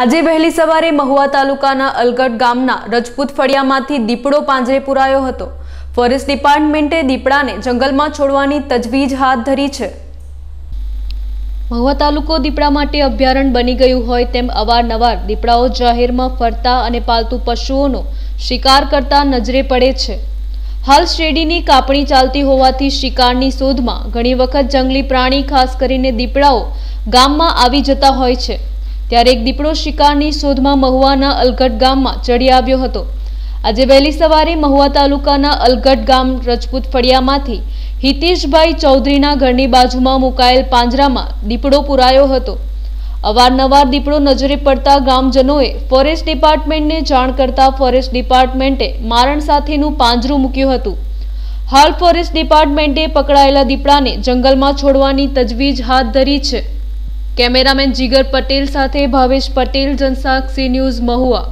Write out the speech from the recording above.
આજે વહેલી સવારે મહુવા તાલુકાના અલગટ ગામના રજપૂત ફળિયામાંથી દીપડો પાંજરે પુરાયો હતો. ફોરેસ્ટ ડિપાર્ટમેન્ટે દીપડાને જંગલમાં છોડવાની તજવીજ હાથ ધરી છે. મહુવા તાલુકો દીપડા માટે અભયારણ્ય બની ગયું હોય તેમ અવારનવાર દીપડાઓ જાહેરમાં ફરતા અને પાલતુ પશુઓનો શિકાર કરતા નજરે પડે છે. હાલ શેરડીની કાપણી ચાલતી હોવાથી શિકારની શોધમાં ઘણી વખત જંગલી પ્રાણી ખાસ કરીને દીપડાઓ ગામમાં આવી જતા હોય છે. ત્યારે એક દીપડો શિકારની શોધમાં મહુવાના અલગઢ ગામમાં ચડી આવ્યો હતો. આજે વહેલી સવારે મહુવા તાલુકાના અલગઢ ગામ રજપૂત ફળિયામાંથી હિતેશભાઈ ચૌધરીના ઘરની બાજુમાં મુકાયેલ પાંજરામાં દીપડો પુરાયો હતો. અવારનવાર દીપડો નજરે પડતા ગ્રામજનોએ ફોરેસ્ટ ડિપાર્ટમેન્ટને જાણ કરતા ફોરેસ્ટ ડિપાર્ટમેન્ટે મારણ સાથેનું પાંજરું મૂક્યું હતું. હાલ ફોરેસ્ટ ડિપાર્ટમેન્ટે પકડાયેલા દીપડાને જંગલમાં છોડવાની તજવીજ હાથ ધરી છે. કેમેરામેન જીગર પટેલ સાથે ભાવેશ પટેલ જનસાક્ષી ન્યૂઝ મહુવા